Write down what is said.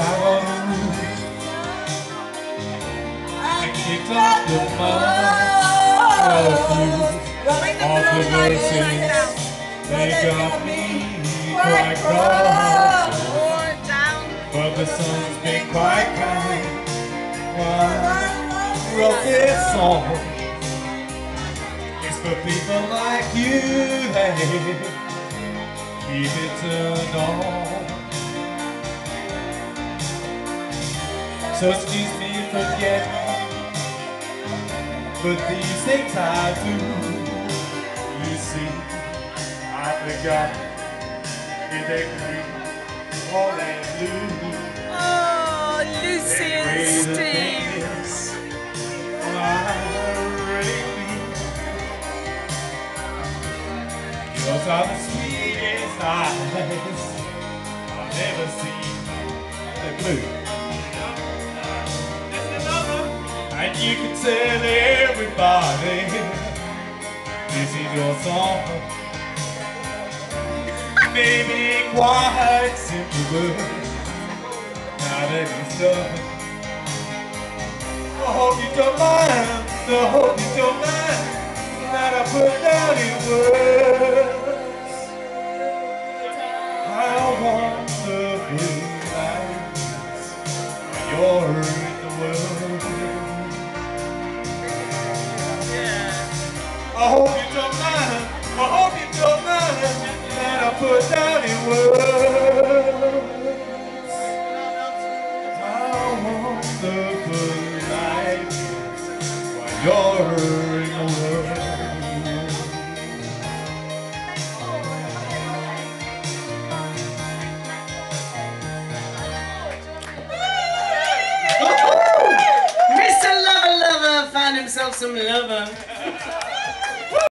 the roof and kicked off the mud off the verses. They got me quite cross, but the sun's been quite kind. I wrote this song, it's for people like you that keep it turned on. So excuse me for getting, but these things I do, you see, I forgot if they green or they blue. Oh, Lucy and Steve. Yours are the sweetest eyes I've ever seen. They're blue. And you can tell everybody this is your song. Maybe quite simple words. That it's done. I hope you don't mind. I hope you don't mind that I put down in words how wonderful life you're I hope you don't mind. I hope you don't mind that I put down in words how wonderful life is when you're in the world. Mr. Lover Lover found himself some lover.